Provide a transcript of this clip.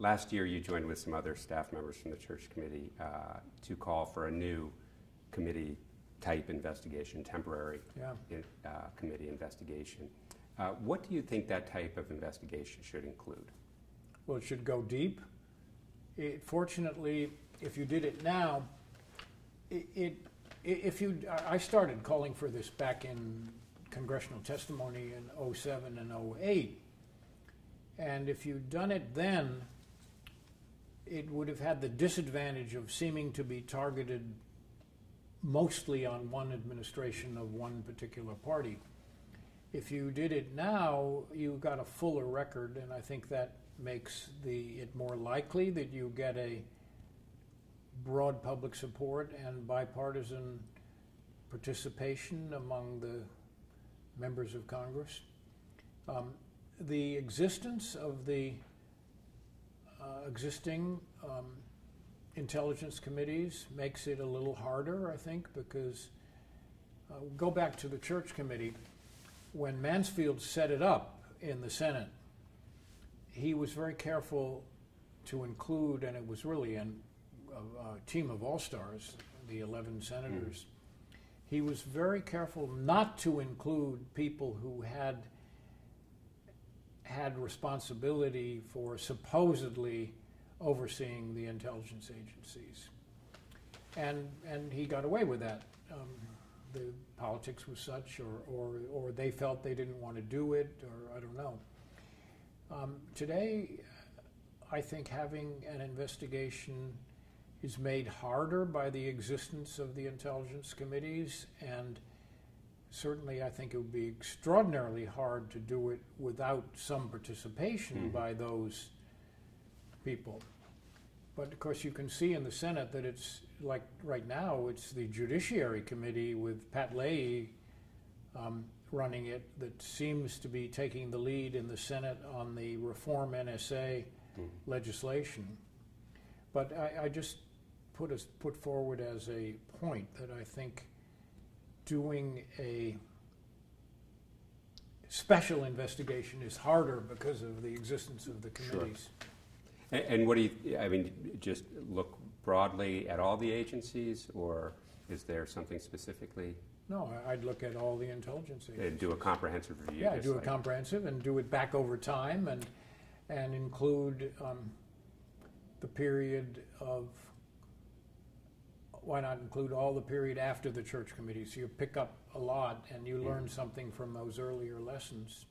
last year you joined with some other staff members from the church committee uh, to call for a new committee type investigation, temporary Yeah. in, uh, committee investigation. Uh, what do you think that type of investigation should include? Well, it should go deep. It, fortunately, if you did it now, it, it i- if you I I started calling for this back in congressional testimony in 07 and 08. And if you'd done it then, it would have had the disadvantage of seeming to be targeted mostly on one administration of one particular party. If you did it now, you got a fuller record, and I think that makes the it more likely that you get a broad public support and bipartisan participation among the members of Congress. Um, the existence of the existing um, intelligence committees makes it a little harder, I think, because uh, go back to the church committee. When Mansfield set it up in the Senate, he was very careful to include, and it was really an, a, a team of all stars, the 11 senators. He was very careful not to include people who had had responsibility for supposedly overseeing the intelligence agencies. And, and he got away with that. Um, the politics was such, or, or, or they felt they didn't want to do it, or I don't know. Um, today, I think having an investigation is made harder by the existence of the intelligence committees, and certainly I think it would be extraordinarily hard to do it without some participation Mhm. by those people. But of course, you can see in the Senate that it's like right now, it's the Judiciary Committee with Pat Leahy um, running it that seems to be taking the lead in the Senate on the reform NSA Mhm. legislation. But I, I just put us put forward as a point that I think doing a special investigation is harder because of the existence of the Sure. And, and what do you, I mean, just look broadly at all the agencies, or is there something specifically? No, I'd look at all the intelligence agencies. do a comprehensive review? Yeah, do a comprehensive and do it back over time and, and include um, the period of, why not include all the period after the church committee? So you pick up a lot and you learn something from those earlier lessons.